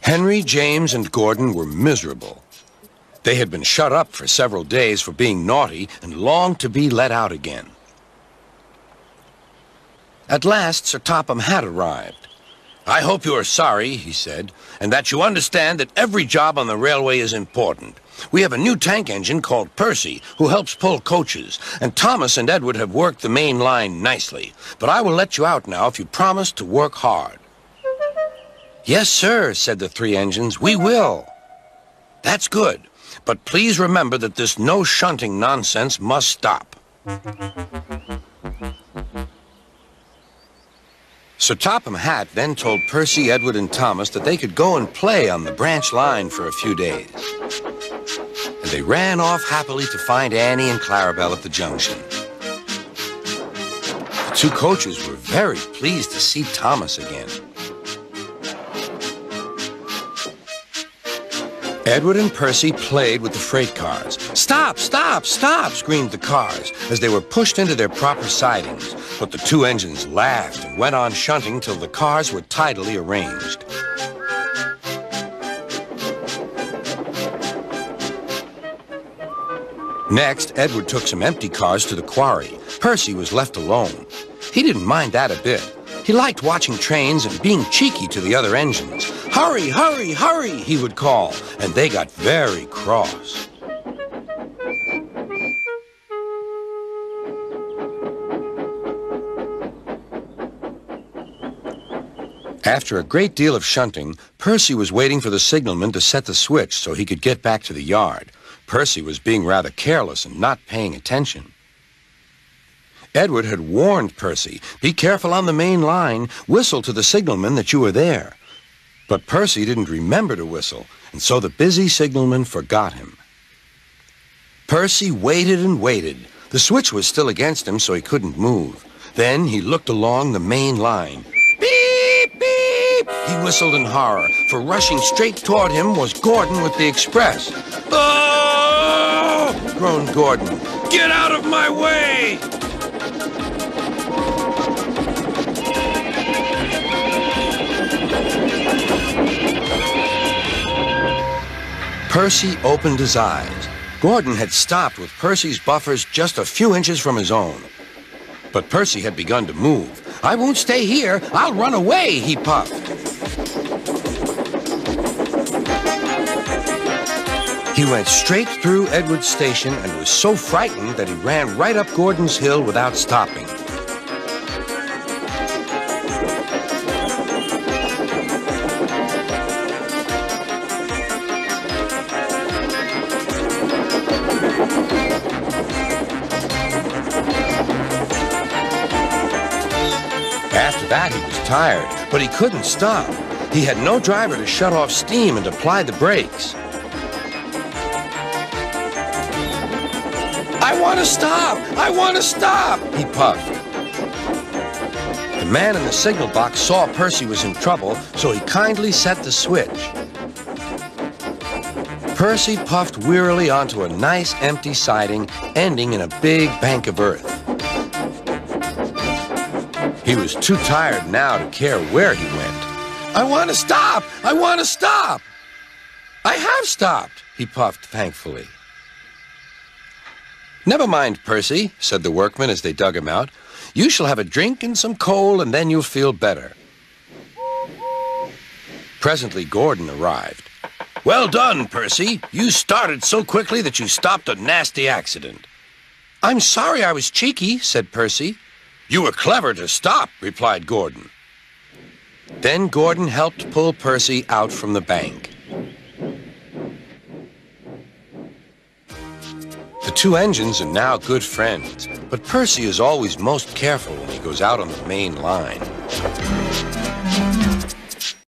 Henry, James, and Gordon were miserable. They had been shut up for several days for being naughty and longed to be let out again. At last, Sir Topham Hatt arrived. I hope you are sorry, he said, and that you understand that every job on the railway is important. We have a new tank engine called Percy, who helps pull coaches, and Thomas and Edward have worked the main line nicely. But I will let you out now if you promise to work hard. Yes, sir, said the three engines. We will. That's good. But please remember that this no shunting nonsense must stop. Sir Topham Hatt then told Percy, Edward, and Thomas that they could go and play on the branch line for a few days. And they ran off happily to find Annie and Clarabelle at the junction. The two coaches were very pleased to see Thomas again. Edward and Percy played with the freight cars. Stop, stop, stop, screamed the cars as they were pushed into their proper sidings. But the two engines laughed and went on shunting till the cars were tidily arranged. Next, Edward took some empty cars to the quarry. Percy was left alone. He didn't mind that a bit. He liked watching trains and being cheeky to the other engines. Hurry, hurry, hurry, he would call, and they got very cross. After a great deal of shunting, Percy was waiting for the signalman to set the switch so he could get back to the yard. Percy was being rather careless and not paying attention. Edward had warned Percy, be careful on the main line, whistle to the signalman that you are there. But Percy didn't remember to whistle, and so the busy signalman forgot him. Percy waited and waited. The switch was still against him, so he couldn't move. Then he looked along the main line. Beep, beep! He whistled in horror, for rushing straight toward him was Gordon with the express. Oh! groaned Gordon. Get out of my way! Percy opened his eyes. Gordon had stopped with Percy's buffers just a few inches from his own. But Percy had begun to move. I won't stay here. I'll run away, he puffed. He went straight through Edward's station and was so frightened that he ran right up Gordon's hill without stopping. That, he was tired, but he couldn't stop. He had no driver to shut off steam and apply the brakes. I want to stop! I want to stop! He puffed. The man in the signal box saw Percy was in trouble, so he kindly set the switch. Percy puffed wearily onto a nice empty siding, ending in a big bank of earth. He was too tired now to care where he went. I want to stop! I want to stop! I have stopped, he puffed thankfully. Never mind, Percy, said the workmen as they dug him out. You shall have a drink and some coal, and then you'll feel better. Presently, Gordon arrived. Well done, Percy. You started so quickly that you stopped a nasty accident. I'm sorry I was cheeky, said Percy. You were clever to stop, replied Gordon. Then Gordon helped pull Percy out from the bank. The two engines are now good friends, but Percy is always most careful when he goes out on the main line.